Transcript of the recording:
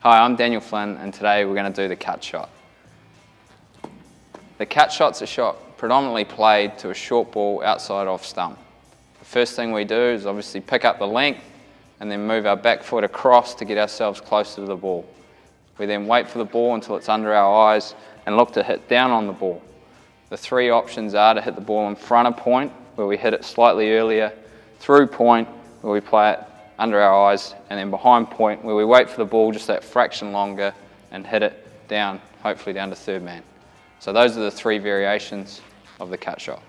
Hi, I'm Daniel Flynn and today we're going to do the cut shot. The cut shot's a shot predominantly played to a short ball outside off stump. The first thing we do is obviously pick up the length and then move our back foot across to get ourselves closer to the ball. We then wait for the ball until it's under our eyes and look to hit down on the ball. The three options are to hit the ball in front of point, where we hit it slightly earlier, through point, where we play it under our eyes, and then behind point where we wait for the ball just that fraction longer and hit it down, hopefully down to third man. So those are the three variations of the cut shot.